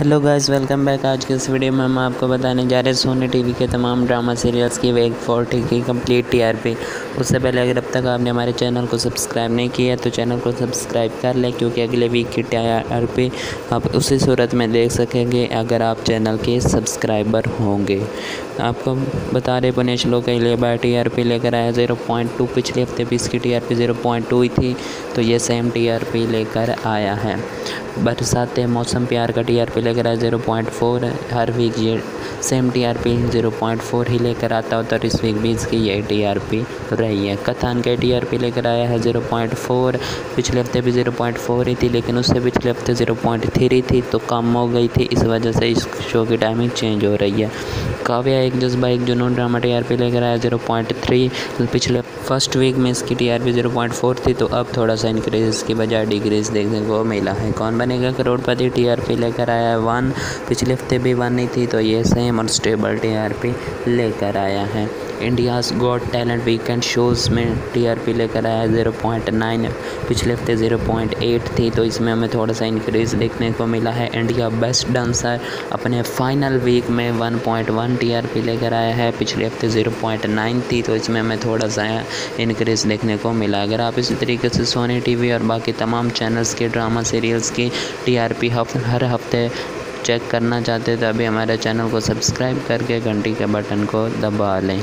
Hello guys welcome back आज के इस वीडियो में हम आपको बताने जा रहे हैं सोनी टीवी के तमाम ड्रामा सीरियल्स की वेग फोर्टी की कंप्लीट टीआरपी उससे पहले अगर अब तक आपने हमारे चैनल को सब्सक्राइब नहीं किया तो चैनल को सब्सक्राइब कर लें, क्योंकि अगले वीक की टीआरपी आप उसी सूरत में देख सकेंगे, अगर आप चैनल के सब्सक्राइबर होंगे। आपको बता रहे पुनेश लोग के लिए बाय टी आर पी लेकर आया ज़ीरो पॉइंट टू पिछले हफ़्ते भी इसकी T R P zero point two ही थी तो ये सेम टी आर पी लेकर आया है। बरसात मौसम प्यार का टी आर पी लेकर आया ज़ीरो पॉइंट फोर हर वीक ये same T R P zero point four ही लेकर आता होता और इस वीक भी इसकी यही टी आर पी रही है। कथान के टी आर पी लेकर आया है ज़ीरो पॉइंट फोर पिछले हफ़्ते भी ज़ीरो पॉइंट फोर ही थी, लेकिन उससे पिछले हफ़्ते ज़ीरो पॉइंट थ्री थी तो कम हो गई थी, इस वजह से इस शो की टाइमिंग चेंज हो रही है। काव्या, एक जज्बा एक जुनून ड्रामा टी आर पी लेकर आया ज़ीरो पॉइंट थ्री पिछले फ़र्स्ट वीक में इसकी T R P zero point four थी तो अब थोड़ा सा इंक्रीज इसकी बजाय डिक्रीज देखने को मिला है। कौन बनेगा? करोड़पति टी आर पी लेकर आया है वन पिछले हफ़्ते भी वन नहीं थी तो ये सेम और स्टेबल टी आर पी लेकर आया है। India's got talent weekend shows में टीआरपी लेकर आया ज़ीरो पॉइंट नाइन पिछले हफ़्ते ज़ीरो पॉइंट एट थी तो इसमें हमें थोड़ा सा इंक्रीज़ देखने को मिला है। इंडिया बेस्ट डांसर अपने फाइनल वीक में वन पॉइंट वन टीआरपी लेकर आया है, पिछले हफ़्ते ज़ीरो पॉइंट नाइन थी तो इसमें हमें थोड़ा सा इंक्रीज़ देखने को मिला। अगर आप इसी तरीके से सोनी टी वी और बाकी तमाम चैनल्स के ड्रामा सीरियल्स की टी आर पी हर हफ़्ते चेक करना चाहते तो अभी हमारे चैनल को सब्सक्राइब करके घंटी के बटन को दबा लें।